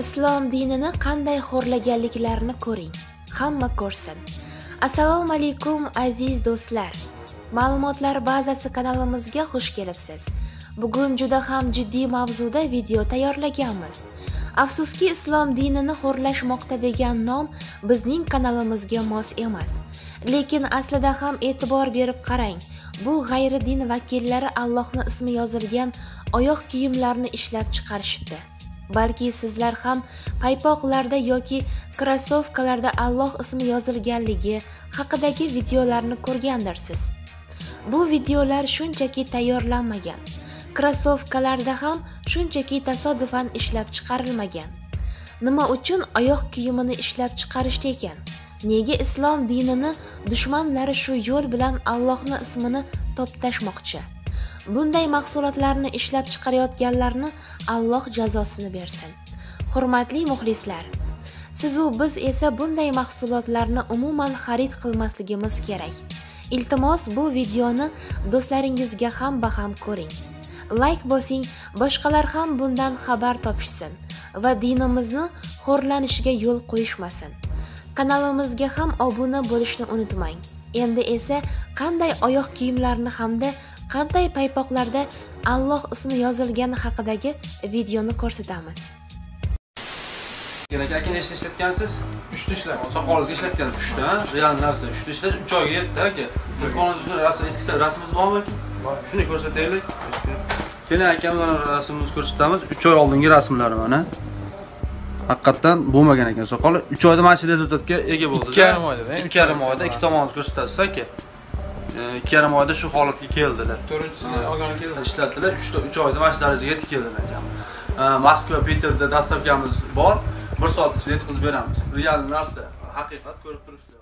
islom dinini qanday xo'rlaganliklarini ko'ring. Hamma ko'rsin. Assalomu alaykum aziz do'stlar. Ma'lumotlar bazasi kanalimizga xush kelibsiz. Bugun juda ham jiddiy mavzuda video tayyorlaganmiz. Afsuski islom dinini xo'rlashmoqda degan nom bizning kanalimizga mos emas. Lekin aslida ham e'tibor berib qarang bu g'ayri din vakillari allohni ismi yozilgan oyoq kiyimlarni ishlab chiqarishibdi. Balki sizlar ham paypoqlarda yoki krossovkalarda alloh ismi yozilganligi haqidagi videolarni ko'rgandirsiz. Bu videolar shunchaki tayyorlanmagan. Krossovkalarda ham shunchaki tasodifan ishlab chiqarilmagan. Nima uchun oyoq kiyimini ishlab chiqarishdi ekan? Nega islom dinini dushmanlari shu yo'l bilan allohni ismini toptashmoqchi? Bunday mahsulotlarni ishlab chiqarayotganlarni alloh jazosini bersin. Hurmatli muxlislar sizu biz esa bunday mahsulotlarni umuman xarid qilmasligimiz kerak. Iltimos bu videoni do'stlaringizga ham baham ko'ring. Layk bosing boshqalar ham bundan xabar topishsin va dinimizni xo'rlanishiga yo'l qo'yishmasin. Kanalimizga ham obuna bo'lishni unutmang. Endi esa qanday oyoq kiyimlarni hamda qanday paypoqlarda alloh ismi yozilgani haqidagi videoni ko'rsatamiz. Kerak aka nechta ishlatgansiz? Uchta ishlar soqolingizga ishlatgan uchta real narsa uchta ishlash uch oyga yetdi aka. Telefoningizni rasm eski rasmingiz bormi aka? Shuni ko'rsataylik. Keling aka mana rasmimizni ko'rsatamiz. Uch oy oldingi rasmlari mana. Haqiqatdan bo'lmagan ekan soqoli. Uch oyda mana shu rezultatga ega bo'ldi Ikki yarim oyda, ikki yarim oyda ikki tomonni ko'rsatasiz aka ikki yarim oyda shu holatga keldilar. To'rtinchisini olgani keldi. Ishlatdilar. Uch oyda mana shu darajaga yetib keldilar ekan. Moskva peterda dastavkamiz bor. Bir soat ichida yetkazib beramiz. Real narsa haqiqat ko'rib turibsizlar